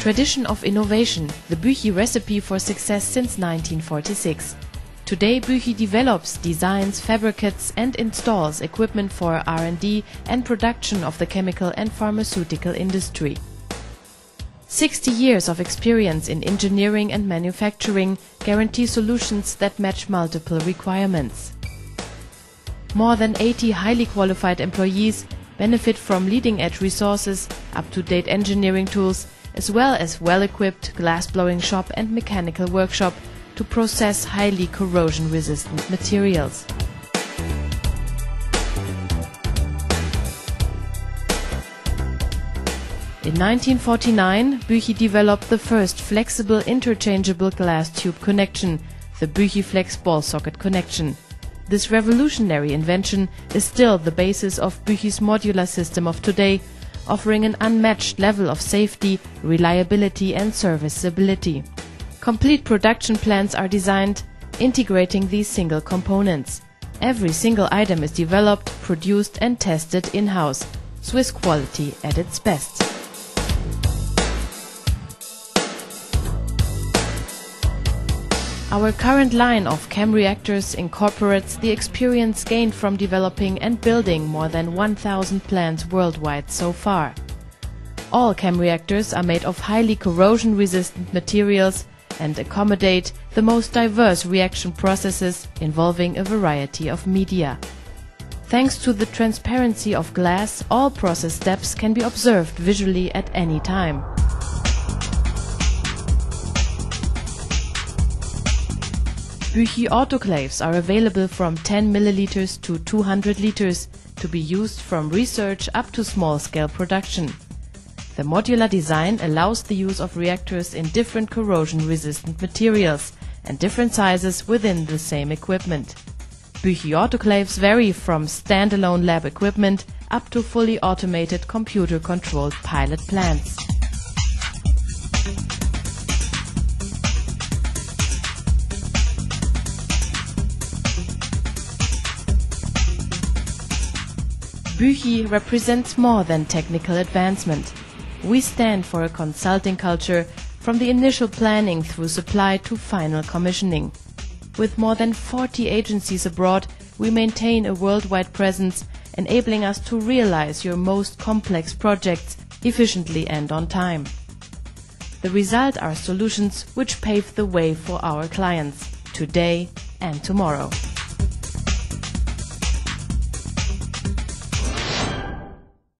Tradition of innovation, the Büchi recipe for success since 1946. Today Büchi develops, designs, fabricates and installs equipment for R&D and production of the chemical and pharmaceutical industry. 60 years of experience in engineering and manufacturing guarantee solutions that match multiple requirements. More than 80 highly qualified employees benefit from leading-edge resources, up-to-date engineering tools, as well as well-equipped glass-blowing shop and mechanical workshop to process highly corrosion-resistant materials. In 1949, Büchi developed the first flexible interchangeable glass tube connection, the Büchiflex ball socket connection. This revolutionary invention is still the basis of Büchi's modular system of today, offering an unmatched level of safety, reliability and serviceability. Complete production plans are designed, integrating these single components. Every single item is developed, produced and tested in-house. Swiss quality at its best. Our current line of chem reactors incorporates the experience gained from developing and building more than 1000 plants worldwide so far. All chem reactors are made of highly corrosion resistant materials and accommodate the most diverse reaction processes involving a variety of media. Thanks to the transparency of glass, all process steps can be observed visually at any time. Büchi autoclaves are available from 10 milliliters to 200 liters to be used from research up to small-scale production. The modular design allows the use of reactors in different corrosion-resistant materials and different sizes within the same equipment. Büchi autoclaves vary from standalone lab equipment up to fully automated computer-controlled pilot plants. Büchi represents more than technical advancement. We stand for a consulting culture from the initial planning through supply to final commissioning. With more than 40 agencies abroad, we maintain a worldwide presence, enabling us to realize your most complex projects efficiently and on time. The result are solutions which pave the way for our clients, today and tomorrow.